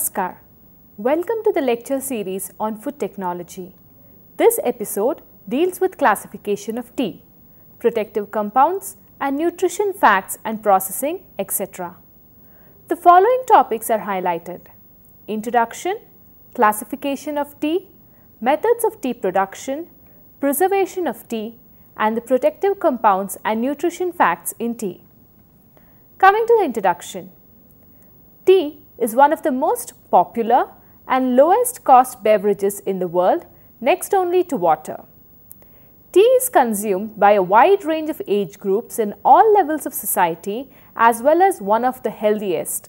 Namaskar. Welcome to the lecture series on food technology. This episode deals with classification of tea, protective compounds and nutrition facts and processing, etc. The following topics are highlighted. Introduction, classification of tea, methods of tea production, preservation of tea and the protective compounds and nutrition facts in tea. Coming to the introduction. Tea is one of the most popular and lowest cost beverages in the world next only to water. Tea is consumed by a wide range of age groups in all levels of society as well as one of the healthiest.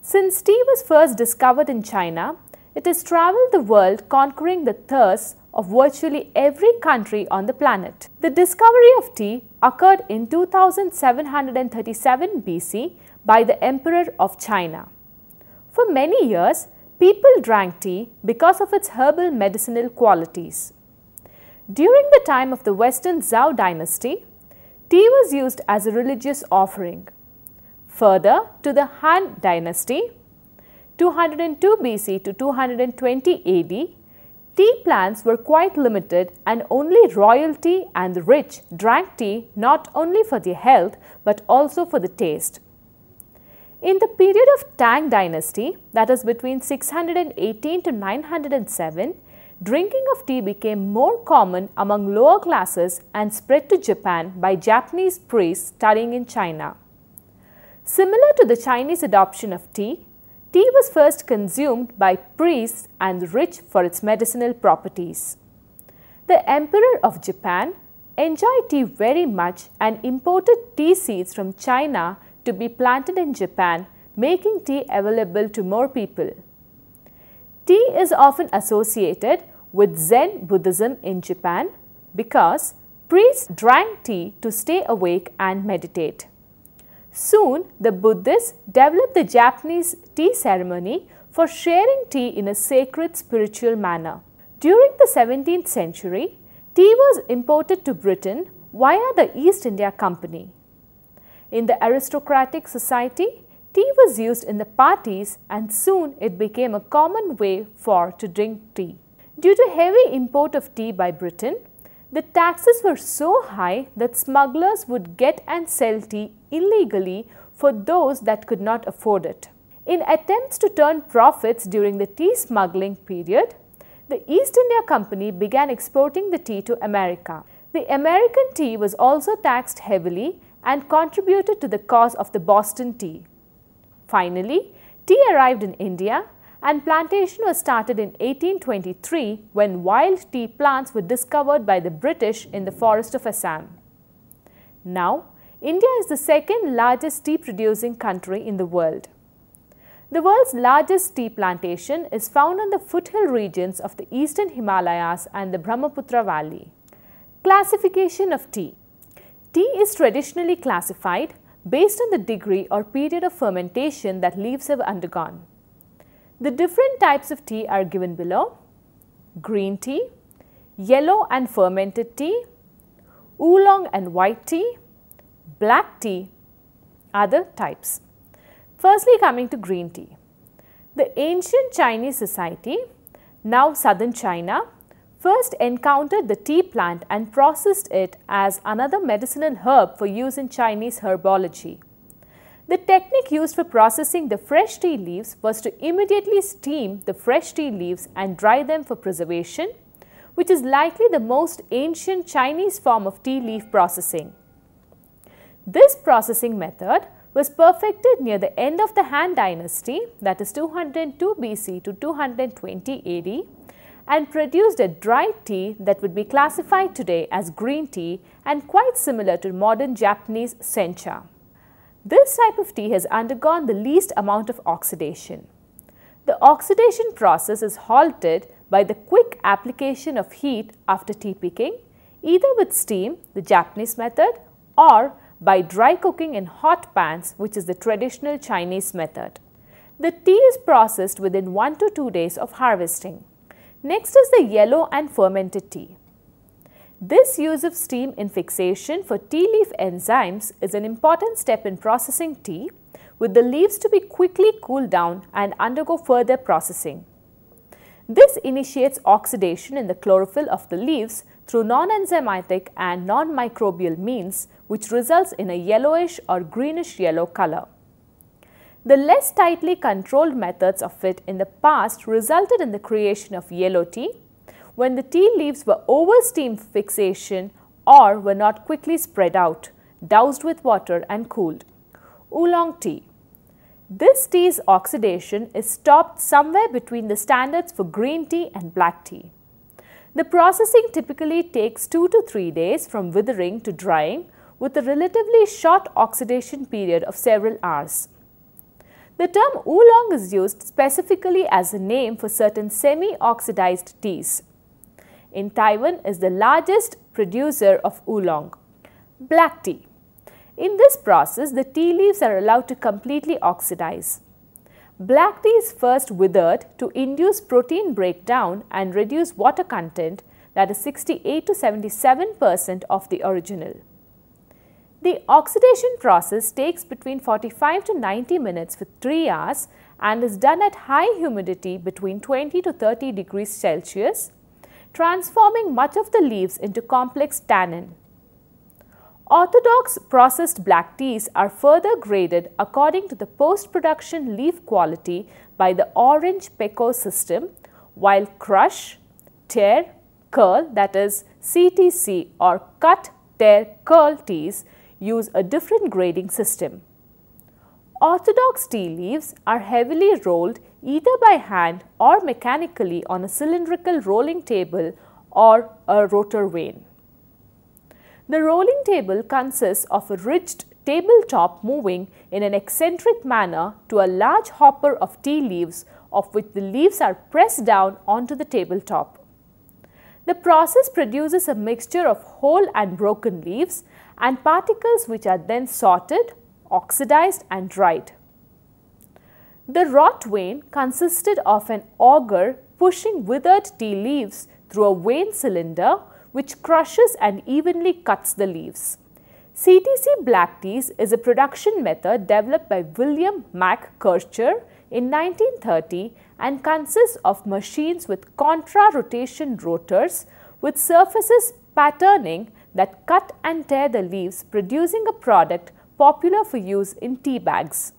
Since tea was first discovered in China, it has traveled the world conquering the thirst of virtually every country on the planet. The discovery of tea occurred in 2737 BC by the Emperor of China. For many years, people drank tea because of its herbal medicinal qualities. During the time of the Western Zhou dynasty, tea was used as a religious offering. Further, to the Han dynasty, 202 BC to 220 AD, tea plants were quite limited and only royalty and the rich drank tea not only for their health but also for the taste. In the period of Tang dynasty, that is between 618 to 907, drinking of tea became more common among lower classes and spread to Japan by Japanese priests studying in China. Similar to the Chinese adoption of tea, Tea was first consumed by priests and rich for its medicinal properties. The Emperor of Japan enjoyed tea very much and imported tea seeds from China to be planted in Japan, making tea available to more people. Tea is often associated with Zen Buddhism in Japan because priests drank tea to stay awake and meditate. Soon, the Buddhists developed the Japanese tea ceremony for sharing tea in a sacred spiritual manner. During the 17th century, tea was imported to Britain via the East India Company. In the aristocratic society, tea was used in the parties and soon it became a common way for to drink tea. Due to heavy import of tea by Britain, the taxes were so high that smugglers would get and sell tea illegally for those that could not afford it. In attempts to turn profits during the tea smuggling period, the East India Company began exporting the tea to America. The American tea was also taxed heavily and contributed to the cause of the Boston tea. Finally, tea arrived in India and plantation was started in 1823 when wild tea plants were discovered by the British in the forest of Assam. Now, India is the second largest tea producing country in the world. The world's largest tea plantation is found on the foothill regions of the eastern Himalayas and the Brahmaputra Valley. Classification of tea Tea is traditionally classified based on the degree or period of fermentation that leaves have undergone. The different types of tea are given below. Green tea, yellow and fermented tea, oolong and white tea, black tea, other types. Firstly coming to green tea. The ancient Chinese society, now southern China, first encountered the tea plant and processed it as another medicinal herb for use in Chinese herbology. The technique used for processing the fresh tea leaves was to immediately steam the fresh tea leaves and dry them for preservation, which is likely the most ancient Chinese form of tea leaf processing. This processing method was perfected near the end of the Han dynasty that is 202 BC to 220 AD and produced a dried tea that would be classified today as green tea and quite similar to modern Japanese sencha. This type of tea has undergone the least amount of oxidation. The oxidation process is halted by the quick application of heat after tea picking, either with steam, the Japanese method, or by dry cooking in hot pans, which is the traditional Chinese method. The tea is processed within 1 to 2 days of harvesting. Next is the yellow and fermented tea. This use of steam in fixation for tea leaf enzymes is an important step in processing tea with the leaves to be quickly cooled down and undergo further processing. This initiates oxidation in the chlorophyll of the leaves through non-enzymatic and non-microbial means which results in a yellowish or greenish yellow color. The less tightly controlled methods of it in the past resulted in the creation of yellow tea when the tea leaves were over steam fixation or were not quickly spread out, doused with water and cooled. Oolong tea. This tea's oxidation is stopped somewhere between the standards for green tea and black tea. The processing typically takes 2 to 3 days from withering to drying with a relatively short oxidation period of several hours. The term oolong is used specifically as a name for certain semi-oxidized teas. In Taiwan is the largest producer of oolong. Black tea. In this process, the tea leaves are allowed to completely oxidize. Black tea is first withered to induce protein breakdown and reduce water content that is 68 to 77 percent of the original. The oxidation process takes between 45 to 90 minutes for 3 hours and is done at high humidity between 20 to 30 degrees Celsius, transforming much of the leaves into complex tannin. Orthodox processed black teas are further graded according to the post-production leaf quality by the orange Pekoe system, while crush, tear, curl that is CTC or cut, tear, curl teas use a different grading system. Orthodox tea leaves are heavily rolled either by hand or mechanically on a cylindrical rolling table or a rotor vane. The rolling table consists of a ridged tabletop moving in an eccentric manner to a large hopper of tea leaves of which the leaves are pressed down onto the tabletop. The process produces a mixture of whole and broken leaves and particles which are then sorted, oxidized and dried. The rotor vane consisted of an auger pushing withered tea leaves through a vane cylinder which crushes and evenly cuts the leaves. CTC black teas is a production method developed by William McKercher in 1930 and consists of machines with contra-rotation rotors with surfaces patterning that cut and tear the leaves producing a product popular for use in tea bags.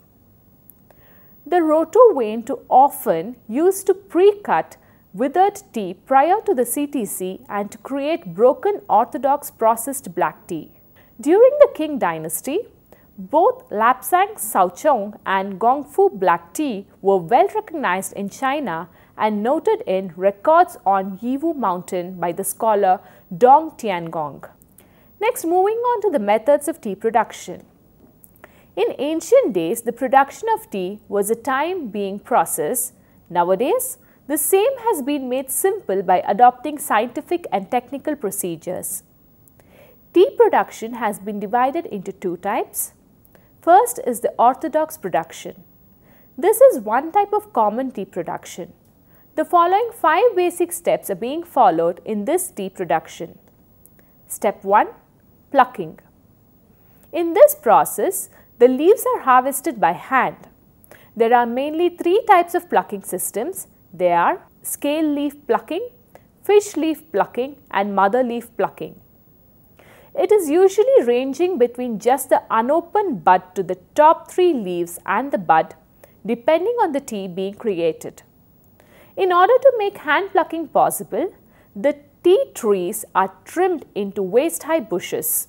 The rotor vane too often used to pre-cut withered tea prior to the CTC and to create broken orthodox processed black tea. During the Qing dynasty, both Lapsang Souchong and Gongfu black tea were well recognized in China and noted in records on Yiwu mountain by the scholar Dong Tiangong. Next, moving on to the methods of tea production. In ancient days, the production of tea was a time being process. Nowadays, the same has been made simple by adopting scientific and technical procedures. Tea production has been divided into two types. First is the orthodox production. This is one type of common tea production. The following five basic steps are being followed in this tea production. Step 1. Plucking. In this process, the leaves are harvested by hand. There are mainly three types of plucking systems they are scale leaf plucking, fish leaf plucking and mother leaf plucking. It is usually ranging between just the unopened bud to the top three leaves and the bud depending on the tea being created. In order to make hand plucking possible, the tea trees are trimmed into waist-high bushes.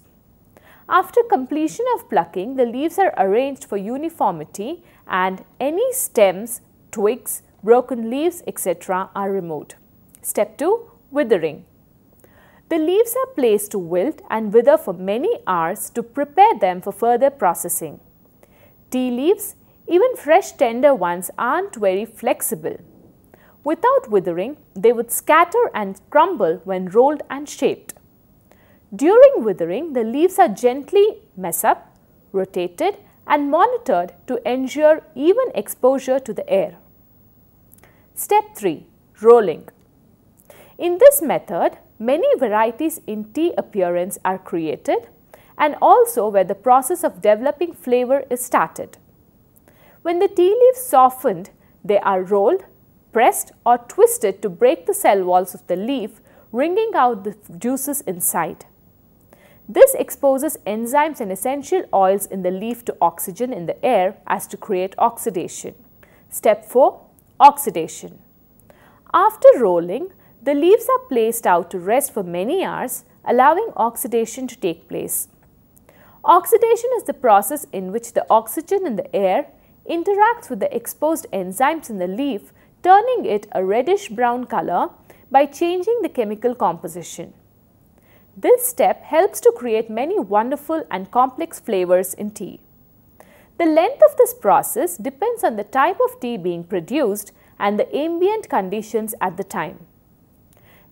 After completion of plucking, the leaves are arranged for uniformity and any stems, twigs, broken leaves etc. are removed. Step 2. Withering. The leaves are placed to wilt and wither for many hours to prepare them for further processing. Tea leaves, even fresh tender ones aren't very flexible. Without withering, they would scatter and crumble when rolled and shaped. During withering, the leaves are gently mess up, rotated and monitored to ensure even exposure to the air. Step 3. Rolling. In this method, many varieties in tea appearance are created and also where the process of developing flavor is started. When the tea leaves softened, they are rolled, pressed or twisted to break the cell walls of the leaf, wringing out the juices inside. This exposes enzymes and essential oils in the leaf to oxygen in the air as to create oxidation. Step 4. Oxidation. After rolling, the leaves are placed out to rest for many hours, allowing oxidation to take place. Oxidation is the process in which the oxygen in the air interacts with the exposed enzymes in the leaf, turning it a reddish brown color by changing the chemical composition. This step helps to create many wonderful and complex flavors in tea. The length of this process depends on the type of tea being produced and the ambient conditions at the time.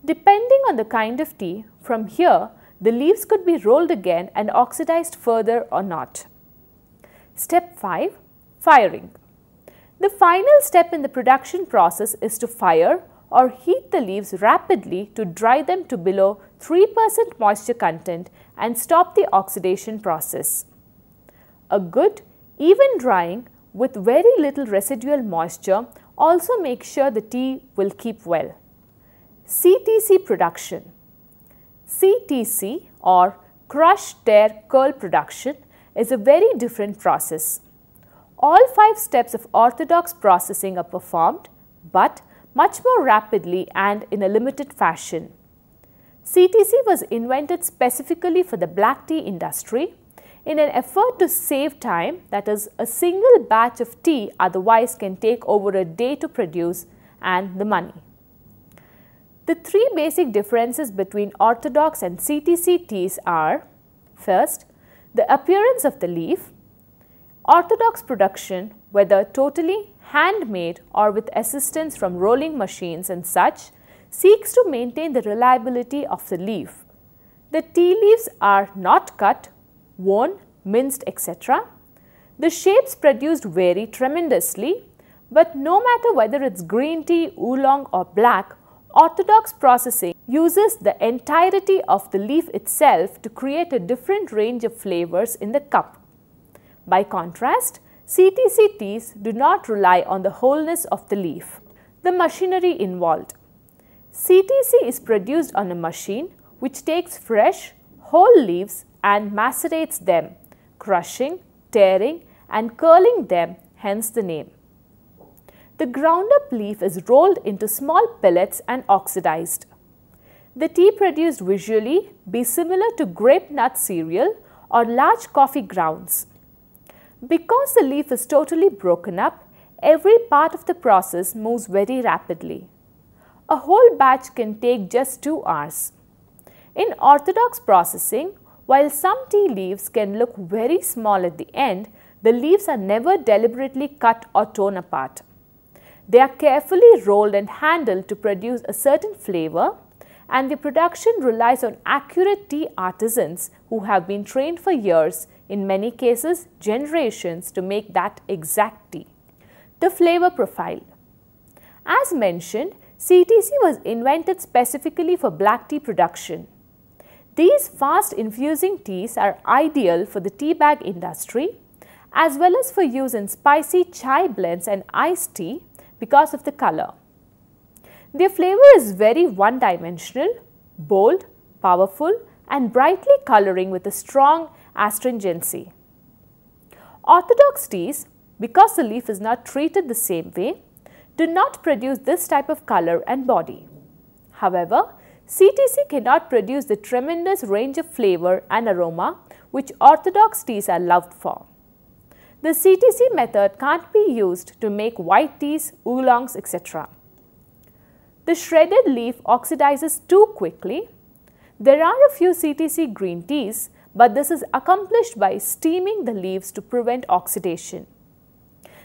Depending on the kind of tea, from here the leaves could be rolled again and oxidized further or not. Step 5. Firing. The final step in the production process is to fire or heat the leaves rapidly to dry them to below 3% moisture content and stop the oxidation process. A good, even drying with very little residual moisture also makes sure the tea will keep well. CTC production CTC or crush, tear, curl production is a very different process. All five steps of orthodox processing are performed, but much more rapidly and in a limited fashion. CTC was invented specifically for the black tea industry in an effort to save time that is a single batch of tea otherwise can take over a day to produce and the money. The three basic differences between orthodox and CTC teas are first, the appearance of the leaf, orthodox production whether totally handmade or with assistance from rolling machines and such, seeks to maintain the reliability of the leaf. The tea leaves are not cut, worn, minced, etc. The shapes produced vary tremendously, but no matter whether it's green tea, oolong or black, orthodox processing uses the entirety of the leaf itself to create a different range of flavors in the cup. By contrast, CTC teas do not rely on the wholeness of the leaf. The machinery involved. CTC is produced on a machine which takes fresh, whole leaves and macerates them, crushing, tearing and curling them, hence the name. The ground up leaf is rolled into small pellets and oxidized. The tea produced visually be similar to grape nut cereal or large coffee grounds. Because the leaf is totally broken up, every part of the process moves very rapidly. A whole batch can take just 2 hours. In orthodox processing, while some tea leaves can look very small at the end, the leaves are never deliberately cut or torn apart. They are carefully rolled and handled to produce a certain flavor and the production relies on accurate tea artisans who have been trained for years in many cases generations to make that exact tea. The flavor profile. As mentioned, CTC was invented specifically for black tea production. These fast infusing teas are ideal for the tea bag industry as well as for use in spicy chai blends and iced tea because of the color. Their flavor is very one dimensional, bold, powerful and brightly coloring with a strong astringency. Orthodox teas, because the leaf is not treated the same way, do not produce this type of color and body. However, CTC cannot produce the tremendous range of flavor and aroma which orthodox teas are loved for. The CTC method can't be used to make white teas, oolongs, etc. The shredded leaf oxidizes too quickly. There are a few CTC green teas but this is accomplished by steaming the leaves to prevent oxidation.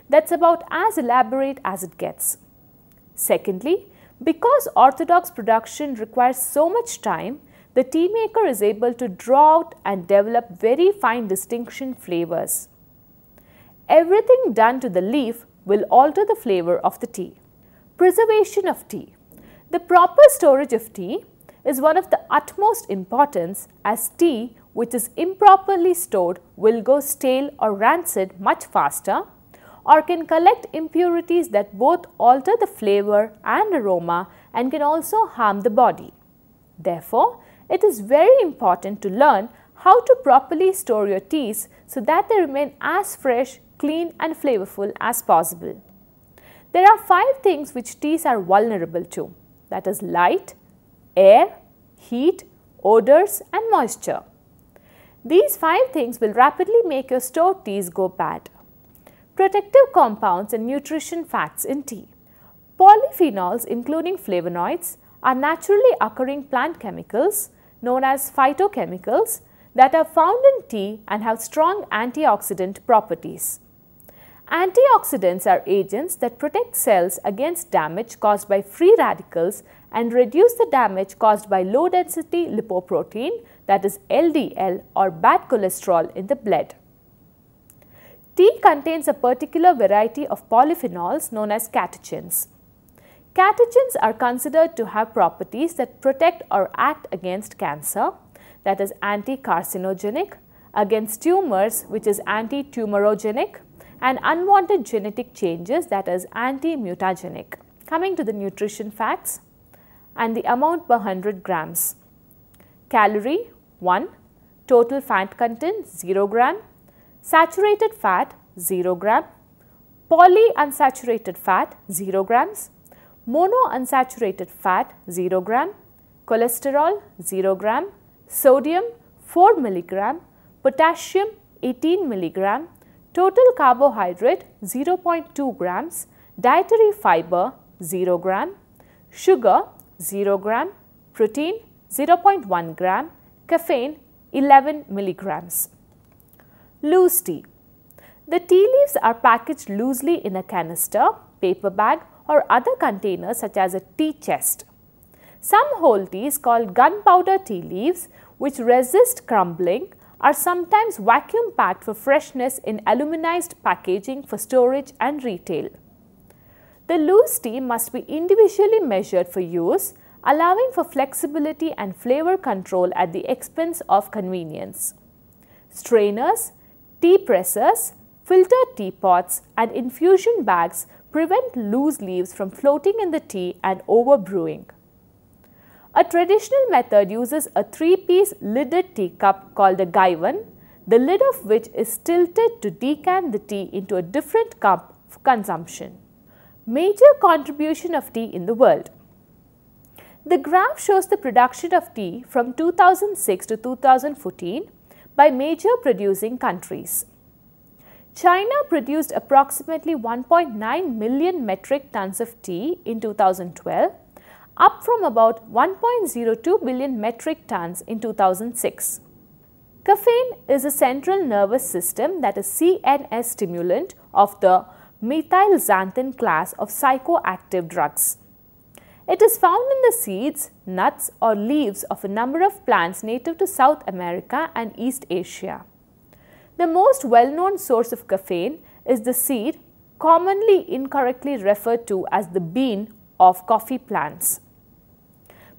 That's about as elaborate as it gets. Secondly, because orthodox production requires so much time, the tea maker is able to draw out and develop very fine distinction flavors. Everything done to the leaf will alter the flavor of the tea. Preservation of tea. The proper storage of tea is one of the utmost importance as tea which is improperly stored will go stale or rancid much faster or can collect impurities that both alter the flavor and aroma and can also harm the body. Therefore, it is very important to learn how to properly store your teas so that they remain as fresh, clean and flavorful as possible. There are five things which teas are vulnerable to that is light, air, heat, odors and moisture. These five things will rapidly make your stored teas go bad. Protective compounds and nutrition facts in tea. Polyphenols including flavonoids are naturally occurring plant chemicals known as phytochemicals that are found in tea and have strong antioxidant properties. Antioxidants are agents that protect cells against damage caused by free radicals and reduce the damage caused by low density lipoprotein that is LDL or bad cholesterol in the blood. Tea contains a particular variety of polyphenols known as catechins. Catechins are considered to have properties that protect or act against cancer, that is anti-carcinogenic, against tumors which is anti-tumorogenic and unwanted genetic changes that is anti-mutagenic. Coming to the nutrition facts and the amount per 100 grams. Calorie 1, total fat content 0 gram, saturated fat 0 gram, polyunsaturated fat 0 grams, monounsaturated fat 0 gram, cholesterol 0 gram, sodium 4 milligram, potassium 18 milligram, total carbohydrate 0.2 grams, dietary fiber 0 gram, sugar 0 gram, protein 0.1 gram, caffeine 11 milligrams. Loose tea. The tea leaves are packaged loosely in a canister, paper bag or other container such as a tea chest. Some whole teas called gunpowder tea leaves which resist crumbling are sometimes vacuum packed for freshness in aluminized packaging for storage and retail. The loose tea must be individually measured for use, allowing for flexibility and flavor control at the expense of convenience. Strainers, tea pressers, filtered teapots and infusion bags prevent loose leaves from floating in the tea and overbrewing. A traditional method uses a three-piece lidded teacup called a gaiwan, the lid of which is tilted to decant the tea into a different cup for consumption major contribution of tea in the world. The graph shows the production of tea from 2006 to 2014 by major producing countries. China produced approximately 1.9 million metric tons of tea in 2012, up from about 1.02 billion metric tons in 2006. Caffeine is a central nervous system that is CNS stimulant of the methylxanthine class of psychoactive drugs. It is found in the seeds, nuts or leaves of a number of plants native to South America and East Asia. The most well-known source of caffeine is the seed commonly incorrectly referred to as the bean of coffee plants.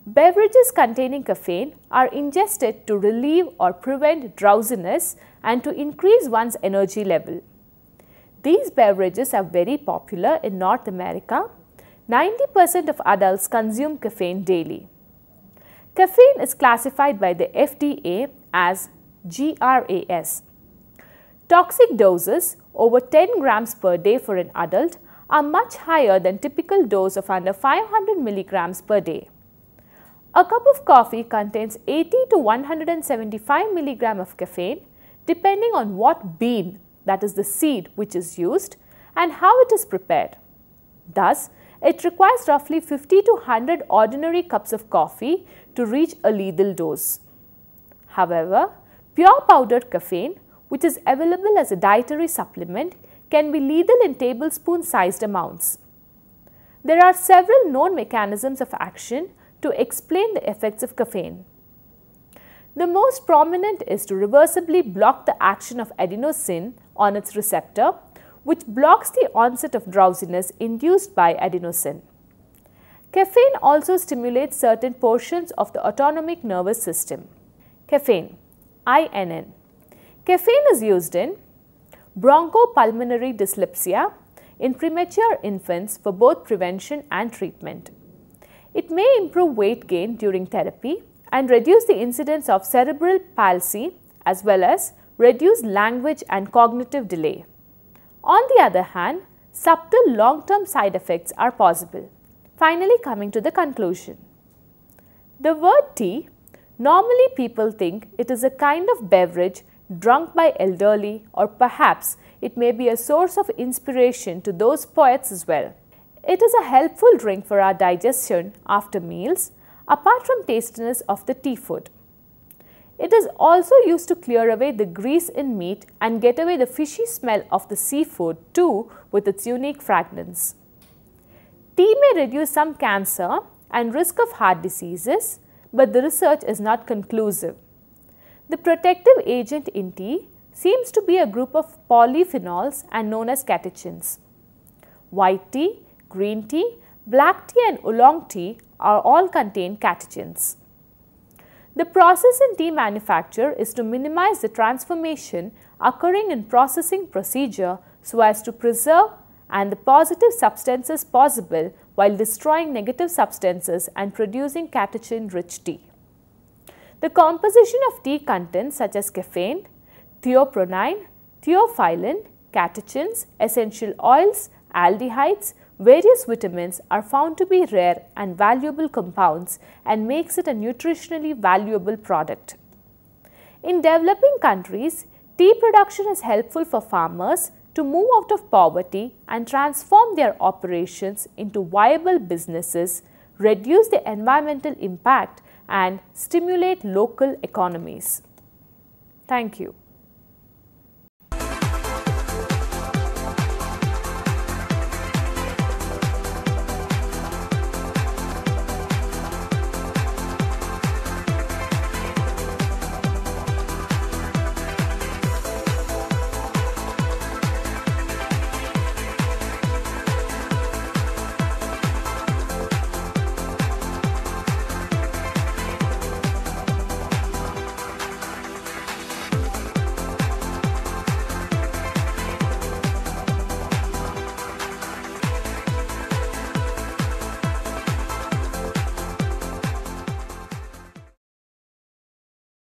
Beverages containing caffeine are ingested to relieve or prevent drowsiness and to increase one's energy level. These beverages are very popular in North America. 90% of adults consume caffeine daily. Caffeine is classified by the FDA as GRAS. Toxic doses over 10 grams per day for an adult are much higher than typical dose of under 500 milligrams per day. A cup of coffee contains 80 to 175 milligram of caffeine depending on what bean that is the seed which is used and how it is prepared. Thus, it requires roughly 50 to 100 ordinary cups of coffee to reach a lethal dose. However, pure powdered caffeine which is available as a dietary supplement can be lethal in tablespoon sized amounts. There are several known mechanisms of action to explain the effects of caffeine. The most prominent is to reversibly block the action of adenosine on its receptor, which blocks the onset of drowsiness induced by adenosine. Caffeine also stimulates certain portions of the autonomic nervous system. Caffeine, INN. Caffeine is used in bronchopulmonary dysplasia, in premature infants for both prevention and treatment. It may improve weight gain during therapy and reduce the incidence of cerebral palsy as well as reduce language and cognitive delay. On the other hand, subtle long-term side effects are possible. Finally, coming to the conclusion. The word tea, normally people think it is a kind of beverage drunk by elderly or perhaps it may be a source of inspiration to those poets as well. It is a helpful drink for our digestion after meals apart from tastiness of the tea food. It is also used to clear away the grease in meat and get away the fishy smell of the seafood too with its unique fragrance. Tea may reduce some cancer and risk of heart diseases, but the research is not conclusive. The protective agent in tea seems to be a group of polyphenols and known as catechins. White tea, green tea, black tea and oolong tea are all contain catechins. The process in tea manufacture is to minimize the transformation occurring in processing procedure so as to preserve and the positive substances possible while destroying negative substances and producing catechin rich tea. The composition of tea contents such as caffeine, theobromine, theophylline, catechins, essential oils, aldehydes, various vitamins are found to be rare and valuable compounds and makes it a nutritionally valuable product. In developing countries, tea production is helpful for farmers to move out of poverty and transform their operations into viable businesses, reduce the environmental impact and stimulate local economies. Thank you.